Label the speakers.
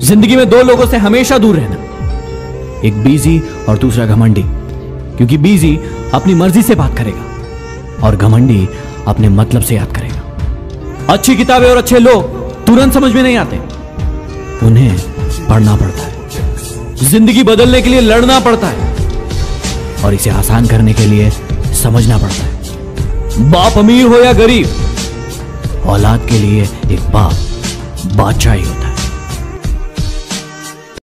Speaker 1: ज़िंदगी में दो लोगों से हमेशा दूर रहना। एक बीजी और दूसरा घमंडी, क्योंकि बीजी अपनी मर्ज़ी से बात करेगा और घमंडी अपने मतलब से याद करेगा। अच्छी किताबें और अच्छे लोग तुरंत समझ में नहीं आते। उन्हें पढ़ना पड़ता है। ज़िंदगी बदलने के लिए लड़ना पड़ता है और इसे आसान करने के लिए समझना पड़ता है। बाप अमीर हो या गरीब, औलाद के लिए एक बाप बादशाह ही होता है।